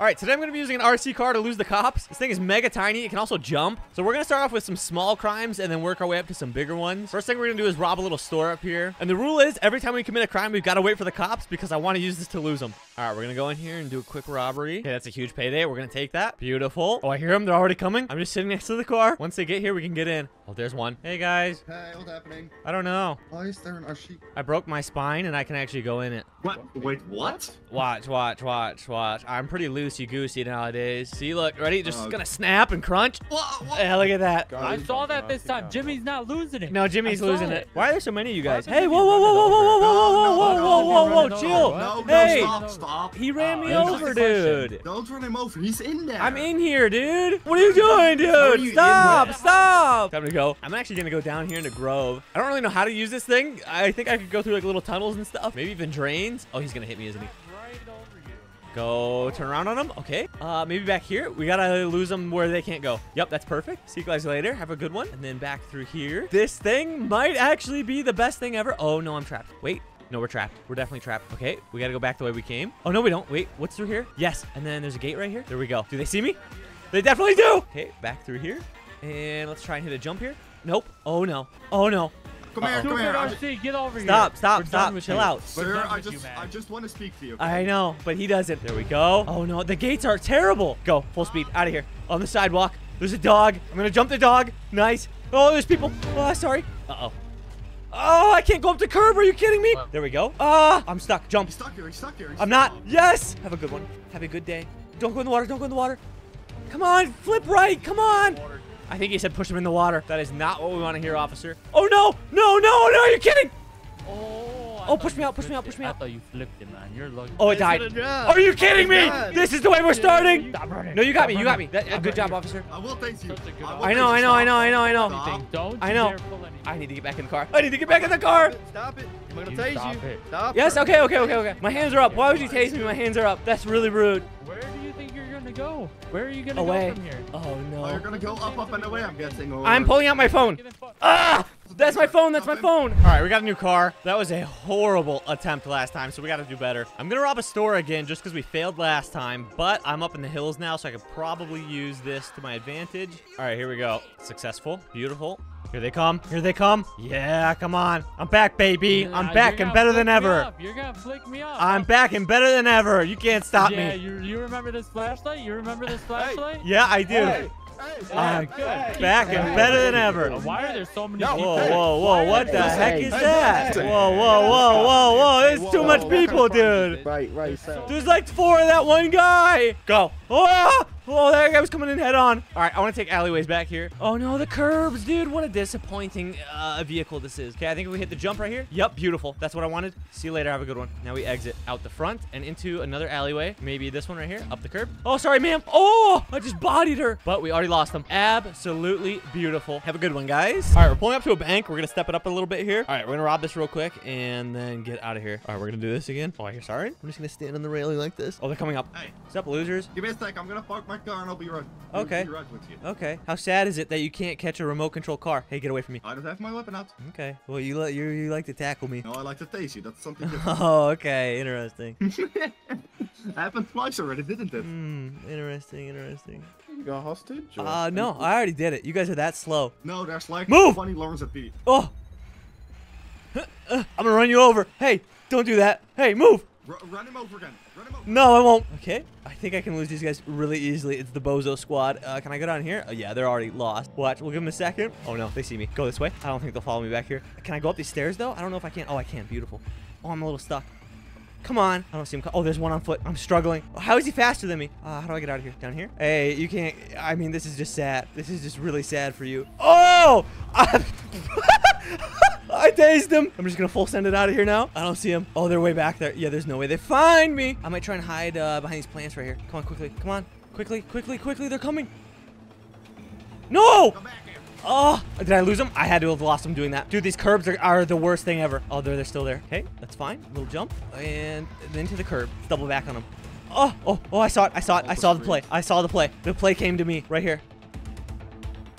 All right, today I'm going to be using an RC car to lose the cops. This thing is mega tiny. It can also jump. So we're going to start off with some small crimes and then work our way up to some bigger ones. First thing we're going to do is rob a little store up here. And the rule is every time we commit a crime, we've got to wait for the cops because I want to use this to lose them. All right, we're going to go in here and do a quick robbery. Okay, that's a huge payday. We're going to take that. Beautiful. Oh, I hear them. They're already coming. I'm just sitting next to the car. Once they get here, we can get in. Oh, there's one. Hey, guys. Hey, what's happening? I don't know. Why is there an RC? I broke my spine and I can actually go in it. What? Wait, what? Watch, watch, watch, watch. I'm pretty loosey-goosey nowadays. See, look, ready? Just Oh. gonna snap and crunch. What? what? Yeah, look at that. I saw that this time. Jimmy's not losing it. No, Jimmy's losing it. Why are there so many of you guys? Hey, it whoa, whoa, whoa, whoa, whoa, whoa, whoa, whoa, whoa, whoa, whoa, whoa, no, no, chill. no, No, no, Hey, stop, stop. he ran me that's over, dude. Don't run him over. He's in there. I'm in here, dude. What are you doing, dude? you Stop, stop. Time to go. I'm actually gonna go down here into Grove. I don't really know how to use this thing. I think I could go through like little tunnels and stuff. Maybe even drains. Oh, he's gonna hit me, isn't he? Go turn around on them. Okay. Uh, maybe back here. We gotta lose them where they can't go. Yep, that's perfect. See you guys later. Have a good one. And then back through here. This thing might actually be the best thing ever. Oh, no, I'm trapped. Wait. No, we're trapped. We're definitely trapped. Okay, we gotta go back the way we came. Oh, no, we don't. Wait, what's through here? Yes, and then there's a gate right here. There we go. Do they see me? They definitely do. Okay, back through here. And let's try and hit a jump here. Nope. Oh, no. Oh, no. Come here, come here. RC, get over Stop, here. stop, We're stop. done with Chill you. out. Sir, I with you, just. I just want to speak to you. okay? I know, but he doesn't. There we go. Oh no, the gates are terrible. Go, full speed, out of here. On the sidewalk. There's a dog. I'm gonna jump the dog. Nice. Oh, there's people. Oh, sorry. Uh-oh. Oh, I can't go up the curb. Are you kidding me? There we go. Ah, I'm stuck. Jump. He's stuck here. He's stuck here. He's I'm not. stuck. Yes. Have a good one. Have a good day. Don't go in the water. Don't go in the water. Come on. Flip right. Come on. I think he said push him in the water. That is not what we want to hear, officer. Oh, no. No, no, no. You're kidding. Oh, Oh, push me you out, push me out, push me it. out. I thought you flipped it, man. You're lucky. Oh, it died. Are you kidding me? God. This is the way we're starting. Stop running. No, you got me. Stop You got me. That, Stop good job, officer. I will thank you. Such a good will officer. I know. I know, I know, I know, I know. Don't I know. dare pull anything. I need to get back in the car. I need to get back in the car. Stop it. I'm gonna You tase stop you. it. Stop. Yes, okay, okay, okay, okay. My hands are up. Why would you tase me? My hands are up. That's really rude. Where go? Where are you gonna Away. go from here? Oh, Oh, you're no. gonna go up, up, and away, I'm guessing. Or... I'm pulling out my phone. Get in fu- Ah! That's my phone. That's my phone. All right, we got a new car. That was a horrible attempt last time, so we got to do better. I'm going to rob a store again just because we failed last time, but I'm up in the hills now, so I could probably use this to my advantage. All right, here we go. Successful. Beautiful. Here they come. Here they come. Yeah, come on. I'm back, baby. I'm you're back and better than ever. You're gonna flick me up. I'm back and better than ever. You can't stop yeah, me. you you remember this flashlight? You remember this flashlight? Yeah, I do. Hey, I'm good. Back and better than ever. Uh, Why are there so many people? Whoa, whoa, whoa, what the heck is that? Whoa, whoa, whoa, whoa, whoa, there's too much people, kind of fun is dude. Right, right. There's like four of that one guy. Go. Oh, oh that guy was coming in head on. All right, I want to take alleyways back here. Oh no, the curbs, dude. What a disappointing uh, vehicle this is. Okay, I think we hit the jump right here. Yep, beautiful. That's what I wanted. See you later. Have a good one. Now we exit out the front and into another alleyway. Maybe this one right here, up the curb. Oh, sorry, ma'am. Oh, I just bodied her. But we already lost them. Absolutely beautiful. Have a good one, guys. All right, we're pulling up to a bank. We're gonna step it up a little bit here. All right, we're gonna rob this real quick and then get out of here. All right, we're gonna do this again. Oh, I hear siren. I'm just gonna stand on the railing like this. Oh, they're coming up. Hey, What's up, losers? give me a sec. I'm gonna park my car and I'll be right. Okay. Be right with you. Okay. How sad is it that you can't catch a remote control car? Hey, get away from me. I don't have my weapon out. Okay. Well, you li- you you like to tackle me. No, I like to tase you. That's something different. Oh, okay. Interesting. Happened twice already, didn't it? Hmm. Interesting. Interesting. You got hostage? or- Uh, no. I already did it. You guys are that slow. No, there's like Move! 20 Lawrence at B. Oh. I'm gonna run you over. Hey, don't do that. Hey, move. Run him over again. Run him over. No, I won't. Okay. I think I can lose these guys really easily. It's the Bozo squad. Uh, can I go down here? Oh, yeah, they're already lost. Watch. We'll give them a second. Oh, no. They see me. Go this way. I don't think they'll follow me back here. Can I go up these stairs, though? I don't know if I can. Oh, I can. Beautiful. Oh, I'm a little stuck. Come on. I don't see him. Oh, there's one on foot. I'm struggling. Oh, how is he faster than me? Uh, how do I get out of here? Down here? Hey, you can't. I mean, this is just sad. This is just really sad for you. Oh! I, I tased him. I'm just gonna full send it out of here now. I don't see him. Oh, they're way back there. Yeah, there's no way they find me. I might try and hide uh, behind these plants right here. Come on, quickly. Come on. Quickly, quickly, quickly. They're coming. No! Come back here. Oh, did I lose them? I had to have lost them doing that. Dude, these curbs are, are the worst thing ever. Oh, they're, they're still there. Okay, that's fine. Little jump and then to the curb. Double back on them. Oh, oh, oh, I saw it. I saw it. I saw the play. I saw the play. The play came to me right here.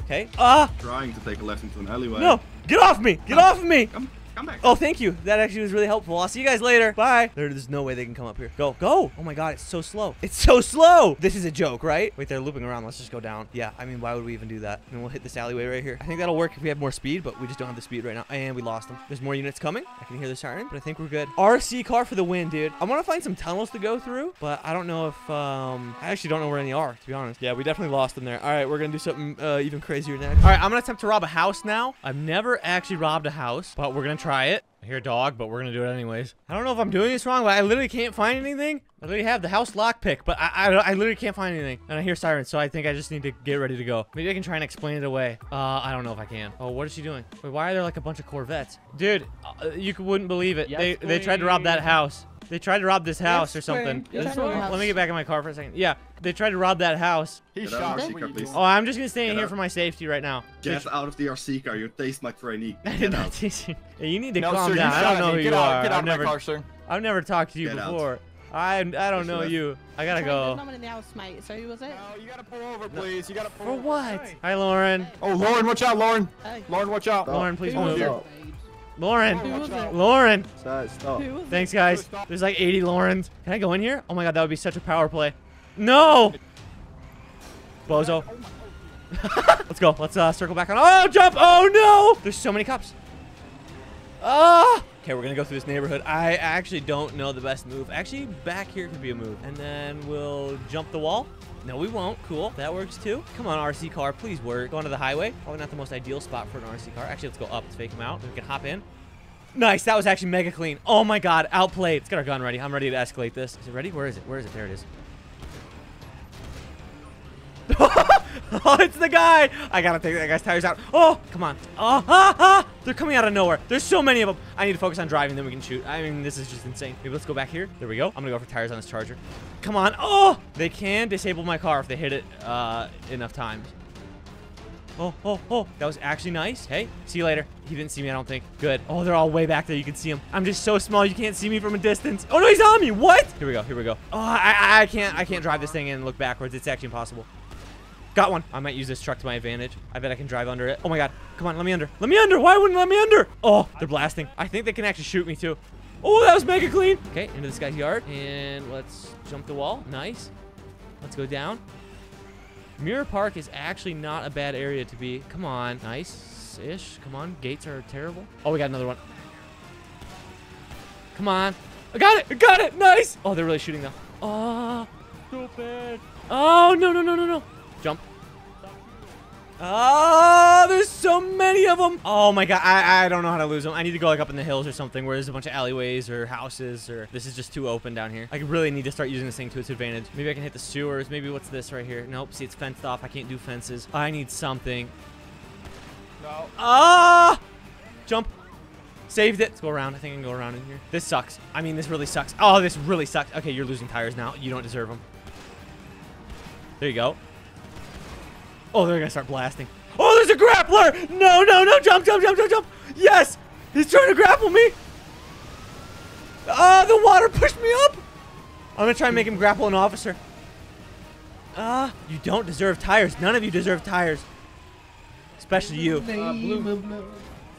Okay. Ah, Trying to take a left into an alleyway. no. Get off me. Get off of me. Come, come back. Oh, thank you. That actually was really helpful. I'll see you guys later. Bye. There's no way they can come up here. Go, go. Oh my god, it's so slow. It's so slow. This is a joke, right? Wait, they're looping around. Let's just go down. Yeah, I mean, why would we even do that? And we'll hit this alleyway right here. I think that'll work if we have more speed, but we just don't have the speed right now. And we lost them. There's more units coming. I can hear the siren, but I think we're good. RC car for the win, dude. I want to find some tunnels to go through, but I don't know if, um, I actually don't know where any are, to be honest. Yeah, we definitely lost them there. All right, we're going to do something uh, even crazier next. All right, I'm going to attempt to rob a house now. I've never actually robbed a house, but we're going to try it. I hear a dog, but we're gonna do it anyways. I don't know if I'm doing this wrong, but I literally can't find anything. I literally have the house lockpick, but I, I, I literally can't find anything. And I hear sirens, so I think I just need to get ready to go. Maybe I can try and explain it away. Uh, I don't know if I can. Oh, what is she doing? Wait, why are there like a bunch of Corvettes? Dude, uh, you wouldn't believe it. Yes, they they tried to rob that house. They tried to rob this house or something. This- let me get back in my car for a second. Yeah, they tried to rob that house. He's Get out of shocked. the What car, you please. doing? Oh, I'm just gonna stay in here out. for my safety right now. Get out of the RC car. You taste my trainee. I did Get not out. you. Yeah, you need to No, calm sir, down. you I don't shot know me. who Get you out, are. Get out I've of my never, car, sir. I've never talked to you Get out. before. I, I don't know you. I gotta go. There's no one in the house, mate. So who was it? No, you gotta pull over, please. You gotta pull For over. what? Hi, Lauren. Oh, Lauren, watch out, Lauren. Hey. Lauren, watch out. Lauren, please Who was move. It? Stop. Lauren. Who was it? Lauren. Stop, stop. Who was it? Thanks, guys. There's like 80 Laurens. Can I go in here? Oh my god, that would be such a power play. No! Bozo. Let's go. Let's uh, circle back on. Oh, jump! Oh no! There's so many cops. Ah! Okay, we're gonna go through this neighborhood. I actually don't know the best move. Actually, back here could be a move. And then we'll jump the wall. No, we won't. Cool. That works too. Come on, RC car. Please work. Going to the highway. Probably not the most ideal spot for an RC car. Actually, let's go up. Let's fake him out. We can hop in. Nice. That was actually mega clean. Oh my god. Outplayed. Let's get our gun ready. I'm ready to escalate this. Is it ready? Where is it? Where is it? There it is. oh, it's the guy. I gotta take that guy's tires out. Oh, come on. Oh, ah, ah. They're coming out of nowhere. There's so many of them. I need to focus on driving, then we can shoot. I mean, this is just insane. Maybe let's go back here. There we go. I'm gonna go for tires on this charger. Come on. Oh, they can disable my car if they hit it uh, enough times. Oh, oh, oh. That was actually nice. Hey, see you later. He didn't see me, I don't think. Good. Oh, they're all way back there. You can see him. I'm just so small, you can't see me from a distance. Oh, no, he's on me. What? Here we go. Here we go. Oh, I, I, I can't, I can't drive this thing and look backwards. It's actually impossible. Got one. I might use this truck to my advantage. I bet I can drive under it. Oh my god. Come on, let me under. Let me under. Why wouldn't let me under? Oh, they're blasting. I think they can actually shoot me too. Oh, that was mega clean. Okay, into this guy's yard. And let's jump the wall. Nice. Let's go down. Mirror Park is actually not a bad area to be. Come on. Nice-ish. Come on. Gates are terrible. Oh, we got another one. Come on. I got it. I got it. Nice. Oh, they're really shooting though. Oh. Stupid. Oh, no, no, no, no, no. Oh, there's so many of them. Oh my god, I, I don't know how to lose them. I need to go like up in the hills or something where there's a bunch of alleyways or houses or this is just too open down here. I really need to start using this thing to its advantage. Maybe I can hit the sewers. Maybe what's this right here? Nope, see it's fenced off. I can't do fences. I need something. No. Ah! Jump. Saved it. Let's go around. I think I can go around in here. This sucks. I mean, this really sucks. Oh, this really sucks. Okay, you're losing tires now. You don't deserve them. There you go. Oh, they're gonna start blasting. Oh, there's a grappler! No, no, no! Jump, jump, jump, jump, jump! Yes! He's trying to grapple me! Ah, the water pushed me up! I'm gonna try and make him grapple an officer. Ah, you don't deserve tires. None of you deserve tires. Especially you.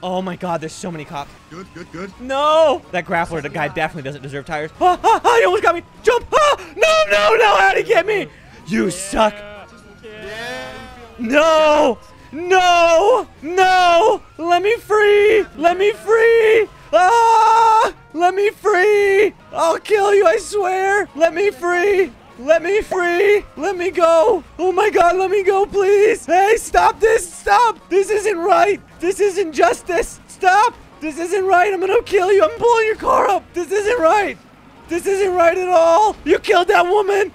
Oh my god, there's so many cops. Good, good, good. No! That grappler, the guy definitely doesn't deserve tires. Ah, ah, ah, he almost got me! Jump! Ah! No, no, no! How'd he get me? You suck! No! No! No! Let me free! Let me free! Ah! Let me free! I'll kill you, I swear! Let me free! Let me free! Let me go! Oh my god, let me go, please! Hey, stop this! Stop! This isn't right! This isn't justice! Stop! This isn't right! I'm gonna kill you! I'm pulling your car up! This isn't right! This isn't right at all! You killed that woman!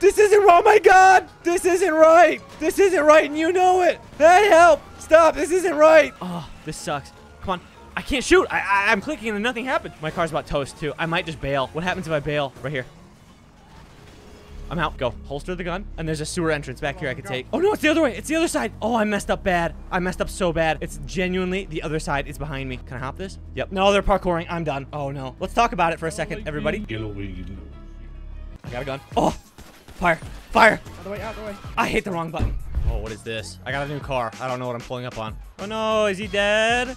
This isn't right. Oh my God. This isn't right. This isn't right, and you know it. Hey, help. Stop. This isn't right. Oh, this sucks. Come on. I can't shoot. I, I, I'm clicking and nothing happened. My car's about toast, too. I might just bail. What happens if I bail? Right here. I'm out. Go. Holster the gun. And there's a sewer entrance back here I could take. Oh, no. It's the other way. It's the other side. Oh, I messed up bad. I messed up so bad. It's genuinely the other side. It's behind me. Can I hop this? Yep. No, they're parkouring. I'm done. Oh, no. Let's talk about it for a second, everybody. Get away. I got a gun. Oh, fire, fire. Out the way, out the way. I hit the wrong button. Oh, what is this? I got a new car. I don't know what I'm pulling up on. Oh no, is he dead?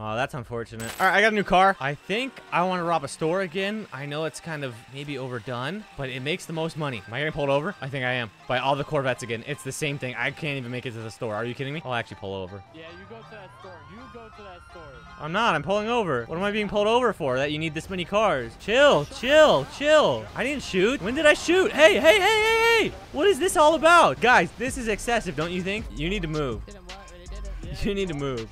No, he's okay. Oh, that's unfortunate. All right, I got a new car. I think I want to rob a store again. I know it's kind of maybe overdone, but it makes the most money. Am I getting pulled over? I think I am. By all the Corvettes again. It's the same thing. I can't even make it to the store. Are you kidding me? I'll actually pull over. Yeah, you go to that store. You go to that store. I'm not. I'm pulling over. What am I being pulled over for? That you need this many cars. Chill, chill, chill. I didn't shoot. When did I shoot? Hey, hey, hey, hey, hey. What is this all about? Guys, this is excessive, don't you think? You need to move. Didn't what? Really did it. You need to move.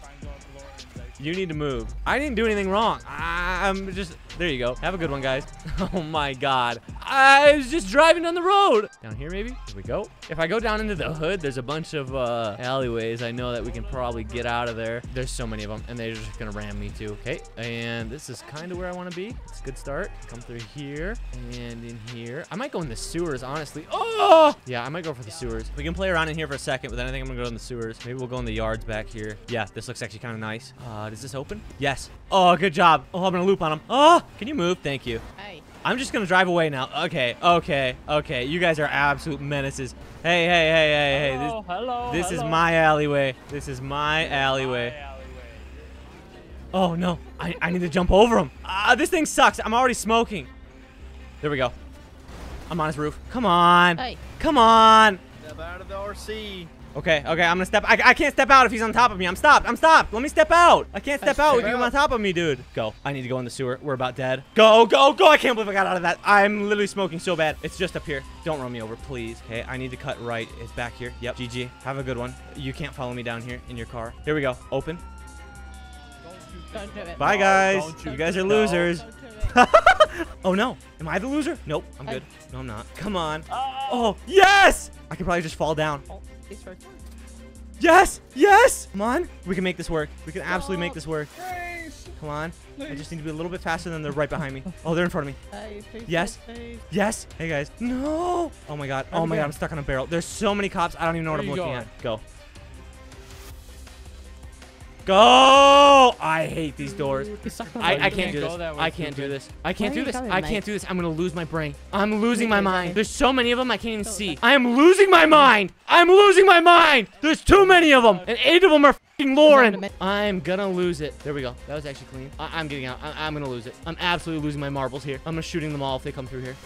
You need to move. I didn't do anything wrong. I'm just... There you go. Have a good one, guys. Oh, my God. I was just driving down the road. Down here, maybe? Here we go. If I go down into the hood, there's a bunch of uh, alleyways. I know that we can probably get out of there. There's so many of them, and they're just going to ram me, too. Okay, and this is kind of where I want to be. It's a good start. Come through here and in here. I might go in the sewers, honestly. Oh! Yeah, I might go for the sewers. We can play around in here for a second, but then I think I'm going to go in the sewers. Maybe we'll go in the yards back here. Yeah, this looks actually kind of nice. Uh, does this open? Yes. Oh, good job. Oh, I'm going to loop on him. Oh, can you move? Thank you. Hey. I'm just gonna drive away now. Okay, okay, okay. You guys are absolute menaces. Hey, hey, hey, hey, hey. Hello, hello, This, this is my alleyway. This is my My alleyway. alleyway. Oh no, I, I need to jump over him. Ah, this thing sucks. I'm already smoking. There we go. I'm on his roof. Come on. Hey. Come on. Step out of the RC. Okay, okay, I'm gonna step. I, I can't step out if he's on top of me. I'm stopped. I'm stopped. Let me step out. I can't step Step out with you out. on top of me, dude. Go. I need to go in the sewer. We're about dead. Go, go, go. I can't believe I got out of that. I'm literally smoking so bad. It's just up here. Don't run me over, please. Okay, I need to cut right. It's back here. Yep, GG. Have a good one. You can't follow me down here in your car. Here we go. Open. Don't do it. Bye, No, guys. don't you You guys are no. losers. Don't do it. oh no. Am I the loser? Nope. I'm good. No, I'm not. Come on. Oh, Oh, yes! I could probably just fall down. Oh. It's for Yes! Yes! Come on. We can make this work. We can absolutely make this work. Come on. I just need to be a little bit faster than they're right behind me. Oh, they're in front of me. Yes. Yes. Hey, guys. No. Oh, my God. Oh, my God. I'm stuck on a barrel. There's so many cops. I don't even know what I'm looking at. Go. Go! I hate these doors. You're stuck on I, I can't do this. I can't do this. I can't do this. I can't do this. I'm gonna lose my brain. I'm losing my Where are you mind. There's so many of them I can't even see. I am losing my mind. I'm losing my mind. There's too many of them, and eight of them are fucking Lauren. I'm gonna lose it. There we go. That was actually clean. I I'm getting out. I I'm gonna lose it. I'm absolutely losing my marbles here. I'm gonna shooting them all if they come through here.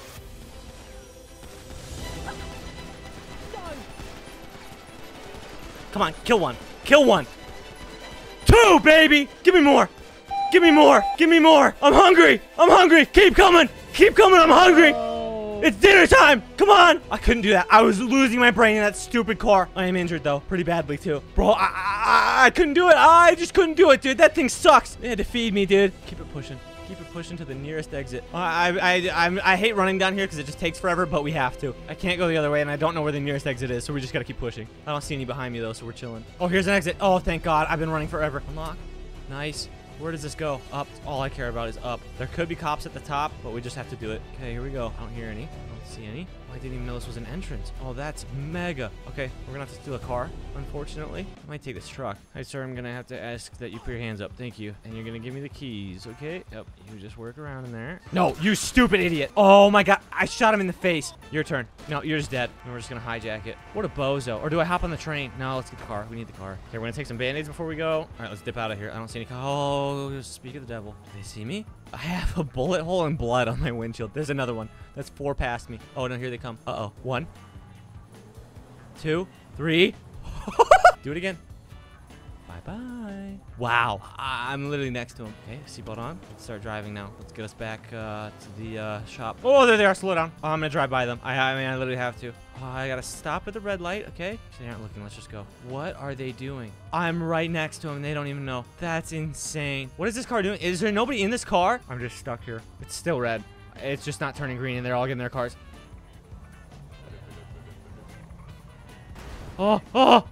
Come on, kill one. Kill one. Two, baby! Give me more! Give me more! Give me more! I'm hungry! I'm hungry! Keep coming! Keep coming! I'm hungry! Oh. It's dinner time! Come on! I couldn't do that. I was losing my brain in that stupid car. I am injured though, pretty badly too. Bro, I, I, I couldn't do it. I just couldn't do it, dude. That thing sucks. They had to feed me, dude. Keep it pushing. Keep it pushing to the nearest exit. I I I, I hate running down here because it just takes forever, but we have to. I can't go the other way, and I don't know where the nearest exit is, so we just gotta keep pushing. I don't see any behind me though, so we're chilling. Oh, here's an exit. Oh, thank God. I've been running forever. Unlock. Nice. Where does this go? Up. All I care about is up. There could be cops at the top, but we just have to do it. Okay, here we go. I don't hear any. I don't see any. I didn't even know this was an entrance. Oh, that's mega. Okay, we're gonna have to steal a car, unfortunately. I might take this truck. Hi, sir. I'm gonna have to ask that you put your hands up. Thank you. And you're gonna give me the keys, okay? Yep. You just work around in there. No, you stupid idiot. Oh my god. I shot him in the face. Your turn. No, you're just dead. And we're just gonna hijack it. What a bozo. Or do I hop on the train? No, let's get the car. We need the car. Okay, we're gonna take some band-aids before we go. All right, let's dip out of here. I don't see any car. Oh, speak of the devil. Do they see me? I have a bullet hole and blood on my windshield. There's another one. That's four past me. Oh, no, here they come. Uh-oh. One. Two. Three. Do it again. Bye-bye. Wow. I- I'm literally next to him. Okay, seatbelt on. Let's start driving now. Let's get us back uh, to the uh, shop. Oh, there they are. Slow down. Oh, I'm going to drive by them. I, I mean, I literally have to. Oh, I got to stop at the red light. Okay. They aren't looking. Let's just go. What are they doing? I'm right next to them. They don't even know. That's insane. What is this car doing? Is there nobody in this car? I'm just stuck here. It's still red. It's just not turning green, and they're all getting their cars. Oh, oh.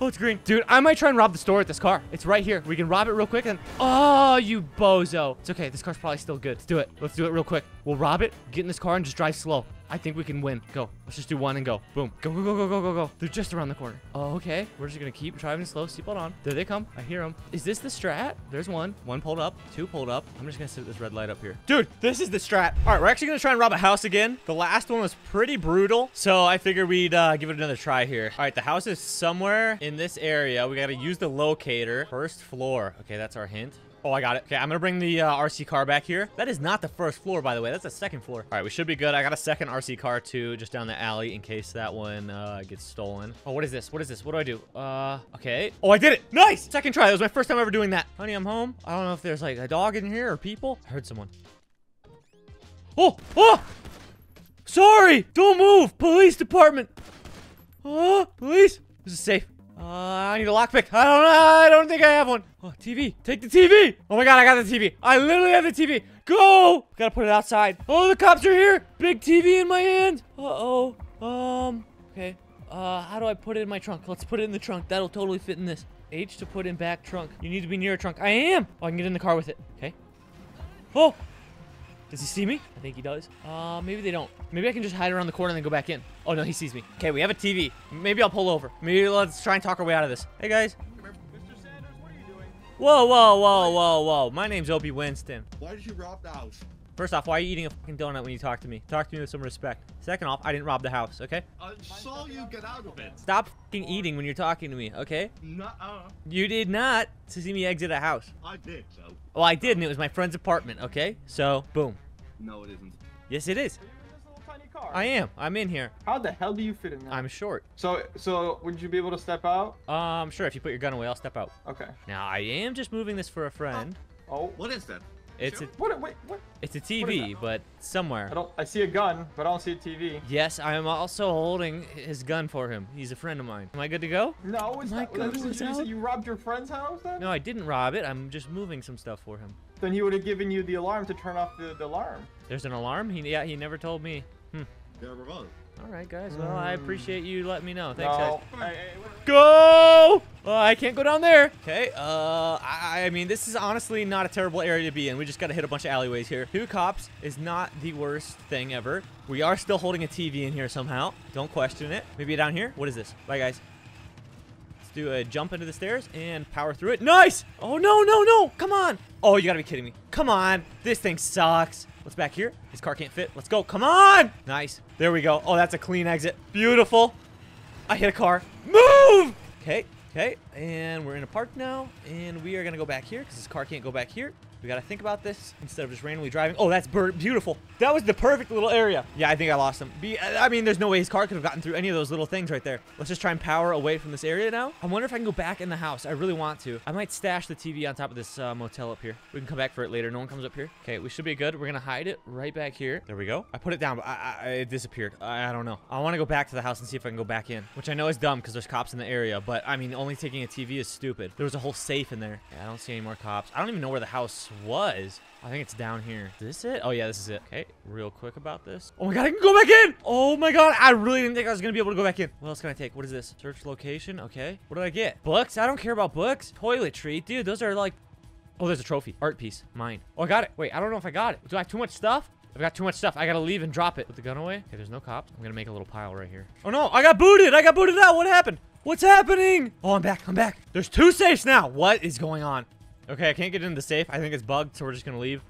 Oh, it's green. Dude, I might try and rob the store with this car. It's right here. We can rob it real quick and... Oh, you bozo. It's okay. This car's probably still good. Let's do it. Let's do it real quick. We'll rob it, get in this car, and just drive slow. I think we can win. Go. Let's just do one and go. Boom. Go, go, go, go, go, go, go. They're just around the corner. Oh, okay. We're just gonna keep driving slow. Seatbelt on. There they come. I hear them. Is this the strat? There's one. One pulled up. Two pulled up. I'm just gonna sit this red light up here. Dude, this is the strat. All right, we're actually gonna try and rob a house again. The last one was pretty brutal, so I figured we'd uh, give it another try here. All right, the house is somewhere in this area. We gotta use the locator. First floor. Okay, that's our hint. Oh, I got it. Okay, I'm gonna bring the uh, RC car back here. That is not the first floor, by the way. That's the second floor. All right, we should be good. I got a second RC car, too, just down the alley in case that one uh, gets stolen. Oh, what is this? What is this? What do I do? Uh, okay. Oh, I did it. Nice. Second try. That was my first time ever doing that. Honey, I'm home. I don't know if there's, like, a dog in here or people. I heard someone. Oh, oh! Sorry. Don't move. Police department. Oh, police. This is safe. Uh, I need a lockpick. I don't know. I don't think I have one. Oh, TV. Take the TV. Oh my god, I got the TV. I literally have the TV. Go! Gotta put it outside. Oh, the cops are here. Big TV in my hand. Uh-oh. Um, okay. Uh, how do I put it in my trunk? Let's put it in the trunk. That'll totally fit in this. H to put in back trunk. You need to be near a trunk. I am. Oh, I can get in the car with it. Okay. Oh, does he see me? I think he does. Uh, maybe they don't. Maybe I can just hide around the corner and then go back in. Oh, no, he sees me. Okay, we have a TV. Maybe I'll pull over. Maybe let's try and talk our way out of this. Hey, guys. Mr. Sanders, what are you doing? Whoa, whoa, whoa, whoa, whoa. My name's Opie Winston. Why did you rob the house? First off, why are you eating a fucking donut when you talk to me? Talk to me with some respect. Second off, I didn't rob the house, okay? I saw you get out of it. Stop fucking eating when you're talking to me, okay? Nuh-uh. You did not to see me exit a house. I did, so. Well, I did, and it was my friend's apartment, okay? So, boom. No, it isn't. Yes, it is. Are you in this little tiny car? I am. I'm in here. How the hell do you fit in there? I'm short. So, so would you be able to step out? Um, sure, if you put your gun away, I'll step out. Okay. Now, I am just moving this for a friend. Oh. What is that? It's a, What? Wait. What? it's a TV, that? but somewhere. I don't. I see a gun, but I don't see a TV. Yes, I am also holding his gun for him. He's a friend of mine. Am I good to go? No, it's My not. gun Did you was say you robbed your friend's house then? No, I didn't rob it. I'm just moving some stuff for him. Then he would have given you the alarm to turn off the, the alarm. There's an alarm? He yeah, he never told me. Hmm. There we go. All right, guys. Well, I appreciate you letting me know. Thanks, guys. no. Hey, hey, Go! Oh, I can't go down there. Okay, uh, I, I mean, this is honestly not a terrible area to be in. We just got to hit a bunch of alleyways here. Two cops is not the worst thing ever. We are still holding a TV in here somehow. Don't question it. Maybe down here? What is this? Bye, guys. Let's do a jump into the stairs and power through it. Nice! Oh, no, no, no! Come on! Oh, you gotta be kidding me. Come on! This thing sucks. What's back here? His car can't fit. Let's go. Come on! Nice. There we go. Oh, that's a clean exit. Beautiful. I hit a car. Move! Okay, okay. And we're in a park now. And we are going to go back here because his car can't go back here. We got to think about this instead of just randomly driving. Oh, that's beautiful. That was the perfect little area. Yeah, I think I lost him. Be I mean, there's no way his car could have gotten through any of those little things right there. Let's just try and power away from this area now. I wonder if I can go back in the house. I really want to. I might stash the TV on top of this uh, motel up here. We can come back for it later. No one comes up here. Okay, we should be good. We're going to hide it right back here. There we go. I put it down, but I, I, it disappeared. I, I don't know. I want to go back to the house and see if I can go back in, which I know is dumb because there's cops in the area, but I mean, only taking a TV is stupid. There was a whole safe in there. Yeah, I don't see any more cops. I don't even know where the house was. I think it's down here. Is this it? Oh, yeah, this is it. Okay, real quick about this. Oh my god, I can go back in! Oh my god, I really didn't think I was gonna be able to go back in. What else can I take? What is this? Search location, okay. What did I get? Books? I don't care about books. Toiletry, dude, those are like... Oh, there's a trophy. Art piece. Mine. Oh, I got it. Wait, I don't know if I got it. Do I have too much stuff? I've got too much stuff. I gotta leave and drop it. Put the gun away. Okay, there's no cops. I'm gonna make a little pile right here. Oh no, I got booted. I got booted out. What happened? What's happening? Oh, I'm back. I'm back. There's two safes now. What is going on? Okay, I can't get into the safe. I think it's bugged, so we're just gonna leave.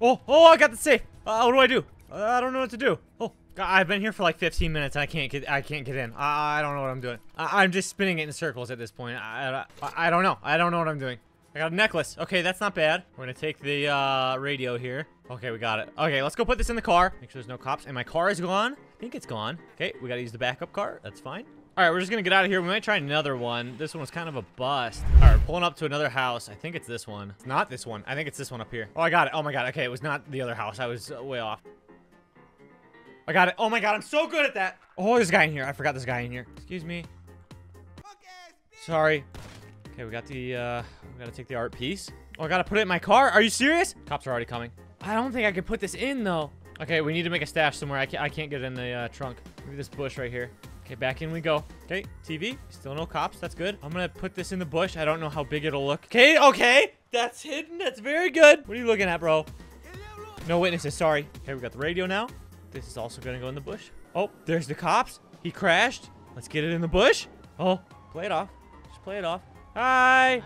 Oh, oh, I got the safe. Uh, what do I do? Uh, I don't know what to do. Oh, I've been here for like 15 minutes and I can't get I can't get in. I, I don't know what I'm doing. I, I'm just spinning it in circles at this point. I, I, I don't know. I don't know what I'm doing. I got a necklace. Okay, that's not bad. We're gonna take the uh, radio here. Okay, we got it. Okay, let's go put this in the car. Make sure there's no cops. And my car is gone. I think it's gone. Okay, we gotta use the backup car. That's fine. All right, we're just gonna get out of here. We might try another one. This one was kind of a bust. All right, pulling up to another house. I think it's this one. It's not this one. I think it's this one up here. Oh, I got it. Oh my god. Okay, it was not the other house. I was uh, way off. I got it. Oh my god, I'm so good at that. Oh, there's a guy in here. I forgot this guy in here. Excuse me. Sorry. Okay, we got the, uh, we gotta take the art piece. Oh, I gotta put it in my car? Are you serious? Cops are already coming. I don't think I can put this in, though. Okay, we need to make a stash somewhere. I can't, I can't get in the uh, trunk. Maybe this bush right here. Okay, back in we go. Okay, TV. Still no cops. That's good. I'm gonna put this in the bush. I don't know how big it'll look. Okay, okay. That's hidden. That's very good. What are you looking at, bro? No witnesses, sorry. Okay, we got the radio now. This is also gonna go in the bush. Oh, there's the cops. He crashed. Let's get it in the bush. Oh, play it off. Just play it off. Hi.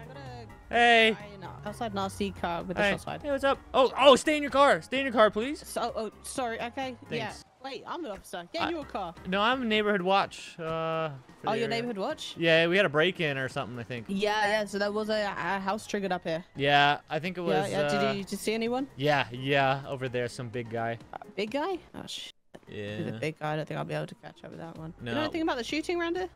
Hey. Outside nasty car with the Hey. shot. Hey, what's up? Oh, oh, stay in your car. Stay in your car, please. So, oh, sorry. Okay. Yeah. Wait, I'm the officer. Get I- in your car. No, I'm neighborhood watch. Uh. Oh, your area. neighborhood watch? Yeah, we had a break-in or something, I think. Yeah, yeah. So there was a, a house triggered up here. Yeah, I think it was. yeah, yeah. uh, Did you, did you see anyone? Yeah, yeah, over there, some big guy. Uh, big guy? Oh, sh. The Yeah. big guy. I don't think I'll be able to catch up with that one. You No. know anything about the shooting around here?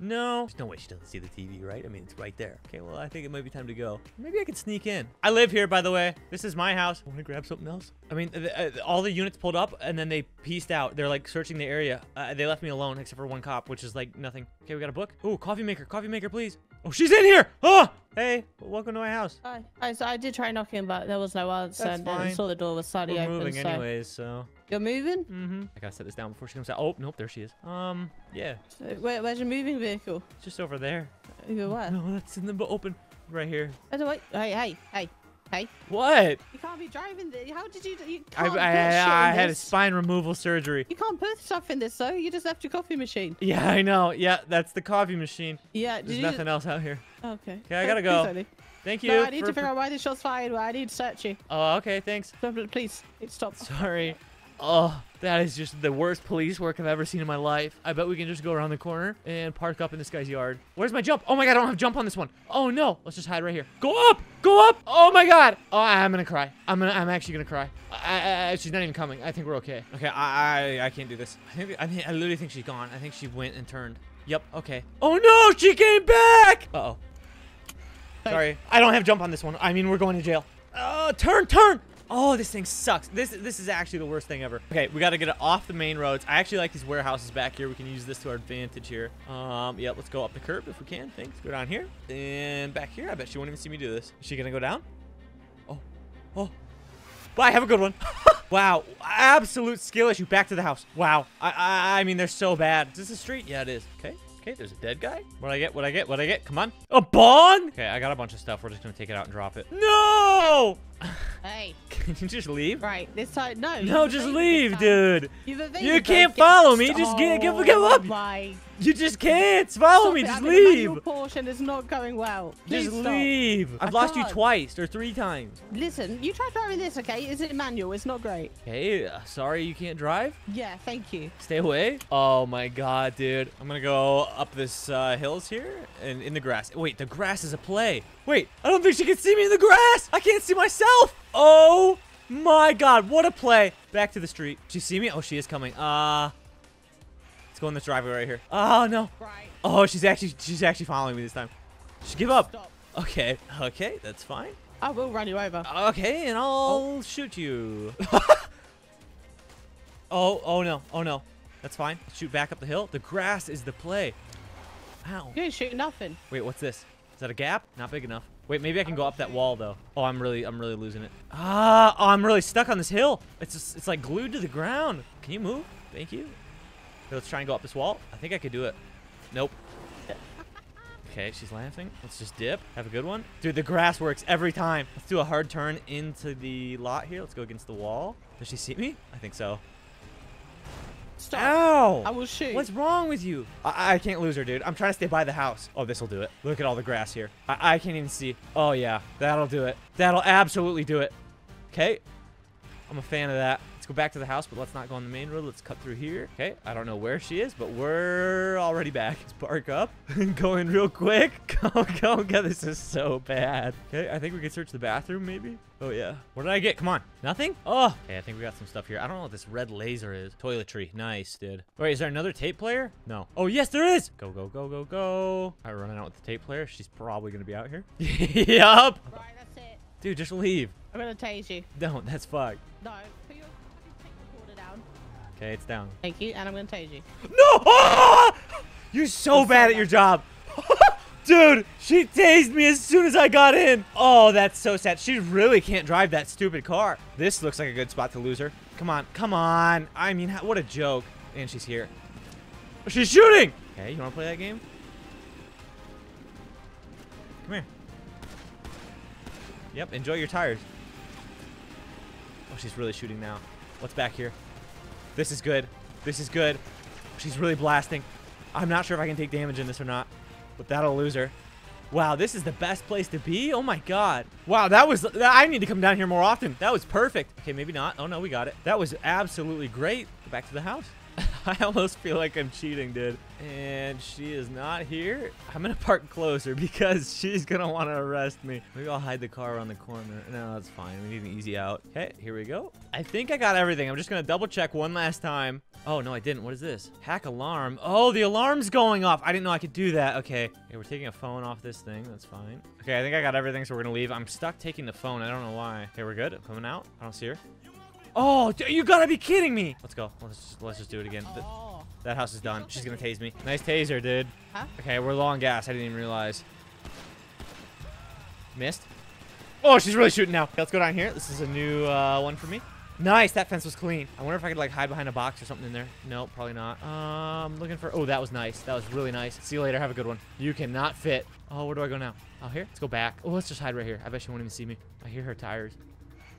No. There's no way she doesn't see the TV, right? I mean, it's right there. Okay, well, I think it might be time to go. Maybe I can sneak in. I live here, by the way. This is my house. Want to grab something else? I mean, th- uh, all the units pulled up, and then they pieced out. They're, like, searching the area. Uh, they left me alone, except for one cop, which is, like, nothing. Okay, we got a book. Ooh, coffee maker. Coffee maker, please. Oh, she's in here! Oh! Hey, welcome to my house. Hi. Hi. So I did try knocking, but there was no answer. That's and I saw the door was slightly We're open. moving so anyways, so... you're moving? Mm-hmm. I gotta set this down before she comes out. Oh, nope, there she is. Um, yeah, So where, where's your moving vehicle? just over there. You're where? No, that's in the bo- open. Right here. By the way, hey, hey, hey, hey. What? You can't be driving this. How did you? You I, I, shit I had a spine removal surgery. You can't put stuff in this though. You just left your coffee machine. Yeah, I know. Yeah, that's the coffee machine. Yeah. There's nothing else out here. Okay. Okay, I gotta go. Thank you. No, I need for- to figure out why this shot's fired. Why I need to search you. Oh, okay, thanks. No, please stop. Sorry. Oh, that is just the worst police work I've ever seen in my life. I bet we can just go around the corner and park up in this guy's yard. Where's my jump? Oh my god, I don't have jump on this one. Oh no, let's just hide right here. Go up, go up. Oh my god. Oh, I'm gonna cry. I'm gonna, I'm actually gonna cry. I, I, I- she's not even coming. I think we're okay. Okay, I, I, I can't do this. I think, I think, I literally think she's gone. I think she went and turned. Yep. Okay. Oh no, she came back. Uh oh. Sorry, I don't have jump on this one. I mean, we're going to jail. Uh, turn, turn. Oh, this thing sucks. This this is actually the worst thing ever. Okay, we got to get it off the main roads. I actually like these warehouses back here. We can use this to our advantage here. Um, yeah, let's go up the curb if we can. Thanks. Go down here and back here. I bet she won't even see me do this. Is she gonna go down? Oh, oh. Bye. Have a good one. wow, absolute skill issue. Back to the house. Wow. I I, I mean, they're so bad. Is this a street? Yeah, it is. Okay. Okay, there's a dead guy. What I get? What I get? What I get? Come on. A bong? Okay, I got a bunch of stuff. We're just gonna take it out and drop it. No! Hey, Can you just leave? right. This time, no. No, just leave, dude. You can't follow me. Just get, give, give up. Oh my. You just can't follow Stop me. it, Just in a manual portion is not going well. Please Just stop. leave. I've I lost you can't. twice or three times. Listen, you try driving this, okay? Is it manual? It's not great. Hey, uh, sorry you can't drive. Yeah, thank you. Stay away. Oh my god, dude. I'm gonna go up this uh, hills here and in the grass. Wait, the grass is a play. Wait, I don't think she can see me in the grass. I can't see myself. Oh my god, what a play. Back to the street. She see me? Oh, she is coming. Uh, let's go in this driveway right here. Oh no. Oh, she's actually she's actually following me this time. She give up. Stop. Okay, okay, that's fine. I will run you over. Okay, and I'll shoot you. oh, oh no, oh no. That's fine. Shoot back up the hill. The grass is the play. Ow. You ain't shooting nothing. Wait, what's this? Is that a gap? Not big enough. Wait, maybe I can go up that wall though. Oh, I'm really, I'm really losing it. Ah, oh, I'm really stuck on this hill. It's just, it's like glued to the ground. Can you move? Thank you. Okay, let's try and go up this wall. I think I could do it. Nope. Okay, she's laughing. Let's just dip. Have a good one. Dude, the grass works every time. Let's do a hard turn into the lot here. Let's go against the wall. Does she see me? I think so. Stop. Ow! I will shoot. What's wrong with you? I, I can't lose her, dude. I'm trying to stay by the house. Oh, this will do it. Look at all the grass here. I, I can't even see. Oh, yeah. That'll do it. That'll absolutely do it. Okay. I'm a fan of that. Go back to the house, but let's not go on the main road. Let's cut through here. Okay. I don't know where she is, but we're already back. Let's park up. Going real quick. Go, go, go. This is so bad. Okay. I think we can search the bathroom, maybe. Oh, yeah. What did I get? Come on. Nothing? Oh. Okay, I think we got some stuff here. I don't know what this red laser is. Toiletry. Nice, dude. Wait, is there another tape player? No. Oh, yes, there is. Go, go, go, go, go. I'm running out with the tape player. She's probably going to be out here. yup. Right, that's it. Dude, just leave. I'm gonna tase you. Don't. That's fucked. No, Okay, it's down. Thank you, and I'm gonna tase you. No! You're so bad at your job. Dude, she tased me as soon as I got in. Oh, that's so sad. She really can't drive that stupid car. This looks like a good spot to lose her. Come on, come on. I mean, what a joke. And she's here. She's shooting! Okay, you want to play that game? Come here. Yep, enjoy your tires. Oh, she's really shooting now. What's back here? This is good. This is good. She's really blasting. I'm not sure if I can take damage in this or not, but that'll lose her. Wow, this is the best place to be? Oh my god. Wow, that was... I need to come down here more often. That was perfect. Okay, maybe not. Oh no, we got it. That was absolutely great. Back to the house. I almost feel like I'm cheating, dude. And she is not here. I'm gonna park closer because she's gonna want to arrest me. Maybe I'll hide the car around the corner. No, that's fine. We need an easy out. Okay, here we go. I think I got everything. I'm just gonna double check one last time. Oh, no, I didn't. What is this? Hack alarm. Oh, the alarm's going off. I didn't know I could do that. Okay. Okay, we're taking a phone off this thing. That's fine. Okay, I think I got everything, so we're gonna leave. I'm stuck taking the phone. I don't know why. Okay, we're good. I'm coming out. I don't see her. Oh, you gotta be kidding me. Let's go. Let's just, let's just do it again. Th- Oh. that house is done. She's gonna tase me. Nice taser, dude. Huh? Okay, we're low on gas. I didn't even realize. Missed. Oh, she's really shooting now. Okay, let's go down here. This is a new uh, one for me. Nice. That fence was clean. I wonder if I could like hide behind a box or something in there. No, probably not. Um, looking for. Oh, that was nice. That was really nice. See you later. Have a good one. You cannot fit. Oh, where do I go now? Oh, here. Let's go back. Oh, let's just hide right here. I bet she won't even see me. I hear her tires.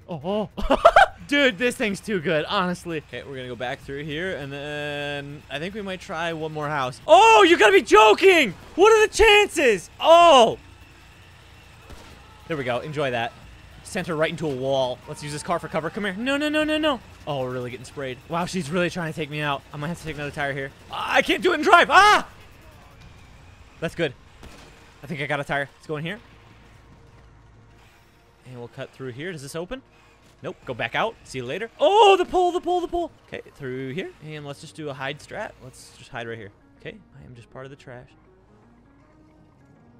Oh, oh. Dude, this thing's too good, honestly. Okay, we're gonna go back through here, and then I think we might try one more house. Oh, you gotta be joking! What are the chances? Oh! There we go. Enjoy that. Center right into a wall. Let's use this car for cover. Come here. No, no, no, no, no. Oh, we're really getting sprayed. Wow, she's really trying to take me out. I might have to take another tire here. I can't do it and drive. Ah! That's good. I think I got a tire. Let's go in here. And we'll cut through here. Does this open? Nope. Go back out. See you later. Oh, the pole, the pole, the pole. Okay, through here. And let's just do a hide strat. Let's just hide right here. Okay, I am just part of the trash.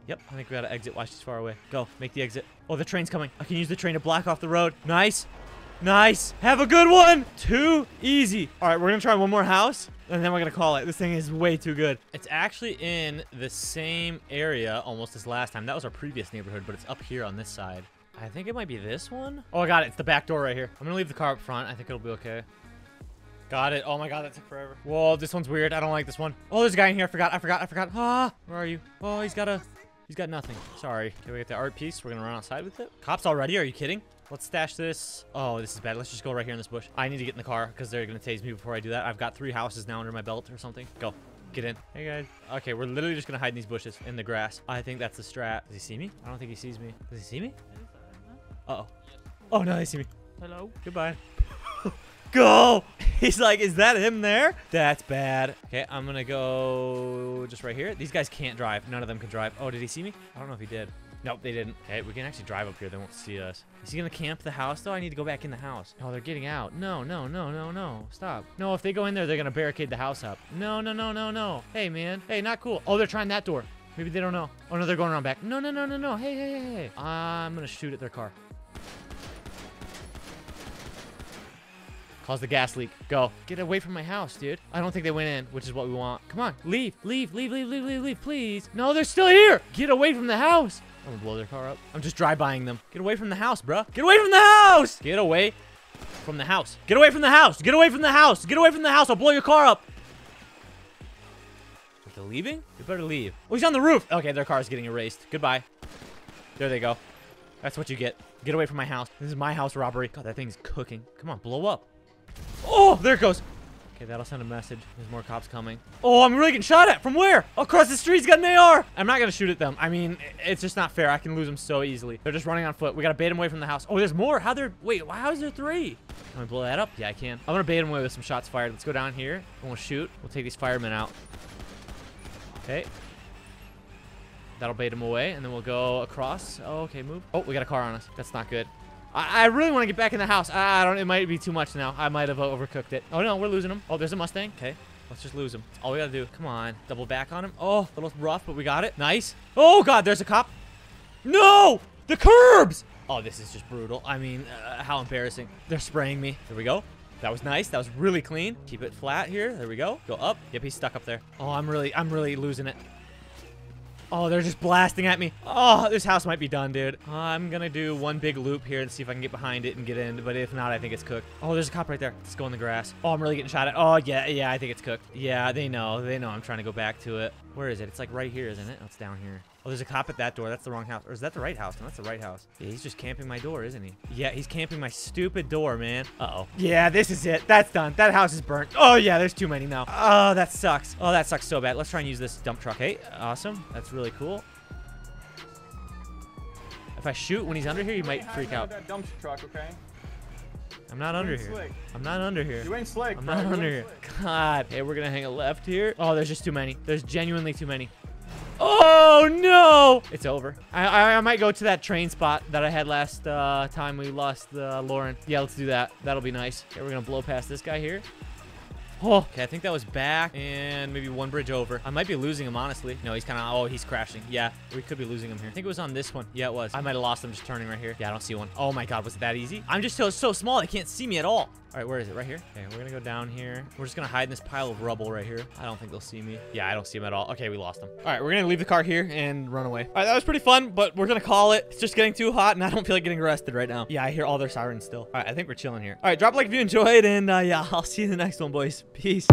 Yep, I think we gotta exit. Watch she's far away. Go, make the exit. Oh, the train's coming. I can use the train to block off the road. Nice. Nice. Have a good one. Too easy. All right, we're gonna try one more house, and then we're gonna call it. This thing is way too good. It's actually in the same area almost as last time. That was our previous neighborhood, but it's up here on this side. I think it might be this one. Oh, I got it. It's the back door right here. I'm gonna leave the car up front. I think it'll be okay. Got it. Oh my god, that took forever. Whoa, this one's weird. I don't like this one. Oh, there's a guy in here. I forgot. I forgot. I forgot. Ah, where are you? Oh, he's got a... He's got nothing. Sorry. Can we get the art piece. We're gonna run outside with it. Cops already? Are you kidding? Let's stash this. Oh, this is bad. Let's just go right here in this bush. I need to get in the car because they're gonna tase me before I do that. I've got three houses now under my belt or something. Go. Get in. Hey, guys. Okay, we're literally just gonna hide in these bushes in the grass. I think that's the strat. Does he see me? I don't think he sees me. Does he see me? Uh-oh. Oh, no, they see me. Hello? Goodbye. Go! He's like, is that him there? That's bad. Okay, I'm gonna go just right here. These guys can't drive. None of them can drive. Oh, did he see me? I don't know if he did. Nope, they didn't. Okay, we can actually drive up here. They won't see us. Is he gonna camp the house, though? I need to go back in the house. Oh, they're getting out. No, no, no, no, no. Stop. No, if they go in there, they're gonna barricade the house up. No, no, no, no, no. Hey, man. Hey, not cool. Oh, they're trying that door. Maybe they don't know. Oh, no, they're going around back. No, no, no, no, no. Hey, hey, hey, hey. I'm gonna shoot at their car. Cause the gas leak. Go. Get away from my house, dude. I don't think they went in, which is what we want. Come on. Leave. Leave. Leave. Leave. Leave. Leave. Leave. Please. No, they're still here. Get away from the house. I'm gonna blow their car up. I'm just drive-buying them. Get away from the house, bruh. Get away from the house. Get away from the house. Get away from the house. Get away from the house. Get away from the house. I'll blow your car up. Are they leaving? They better leave. Oh, he's on the roof. Okay, their car's getting erased. Goodbye. There they go. That's what you get. Get away from my house. This is my house robbery. God, that thing's cooking. Come on, blow up. Oh, there it goes. Okay, that'll send a message. There's more cops coming. Oh, I'm really getting shot at. From where? Across the street, he's got an AR. I'm not going to shoot at them. I mean, it's just not fair. I can lose them so easily. They're just running on foot. We got to bait them away from the house. Oh, there's more. How they're... Wait, how is there three? Can I blow that up? Yeah, I can. I'm going to bait them away with some shots fired. Let's go down here and we'll shoot. We'll take these firemen out. Okay. That'll bait him away, and then we'll go across. Oh, okay, move. Oh, we got a car on us. That's not good. I, I really want to get back in the house. I, I don't. It might be too much now. I might have overcooked it. Oh no, we're losing him. Oh, there's a Mustang. Okay, let's just lose him. All we gotta do. Come on, double back on him. Oh, a little rough, but we got it. Nice. Oh God, there's a cop. No, the curbs. Oh, this is just brutal. I mean, uh, how embarrassing. They're spraying me. There we go. That was nice. That was really clean. Keep it flat here. There we go. Go up. Yep, he's stuck up there. Oh, I'm really, I'm really losing it. Oh, they're just blasting at me. Oh, this house might be done, dude. I'm gonna do one big loop here and see if I can get behind it and get in. But if not, I think it's cooked. Oh, there's a cop right there. Let's go in the grass. Oh, I'm really getting shot at. Oh, yeah, yeah, I think it's cooked. Yeah, they know. They know I'm trying to go back to it. Where is it? It's like right here, isn't it? Oh, it's down here. Oh, there's a cop at that door. That's the wrong house. Or is that the right house? No, that's the right house. Yeah, he's just camping my door, isn't he? Yeah, he's camping my stupid door, man. Uh-oh. Yeah, this is it. That's done. That house is burnt. Oh, yeah, there's too many now. Oh, that sucks. Oh, that sucks so bad. Let's try and use this dump truck. Hey, awesome. That's really cool. If I shoot when he's under here, he might Hide freak behind out. That dumpster truck, okay? I'm not You under ain't here. slick. I'm not under here. You ain't slick. I'm not You under here. slick. God. Hey, we're gonna hang a left here. Oh, there's just too many. There's genuinely too many. Oh no! It's over. I, I I might go to that train spot that I had last uh, time we lost uh, Lauren. Yeah, let's do that. That'll be nice. Okay, we're gonna blow past this guy here. Oh, okay. I think that was back and maybe one bridge over. I might be losing him, honestly. No, he's kind of, oh, he's crashing. Yeah, we could be losing him here. I think it was on this one. Yeah, it was. I might have lost him just turning right here. Yeah, I don't see one. Oh my God, was it that easy? I'm just so, so small. They can't see me at all. All right, where is it? Right here? Okay, we're gonna go down here. We're just gonna hide in this pile of rubble right here. I don't think they'll see me. Yeah, I don't see them at all. Okay, we lost them. All right, we're gonna leave the car here and run away. All right, that was pretty fun, but we're gonna call it. It's just getting too hot, and I don't feel like getting arrested right now. Yeah, I hear all their sirens still. All right, I think we're chilling here. All right, drop a like if you enjoyed, and uh, yeah, I'll see you in the next one, boys. Peace.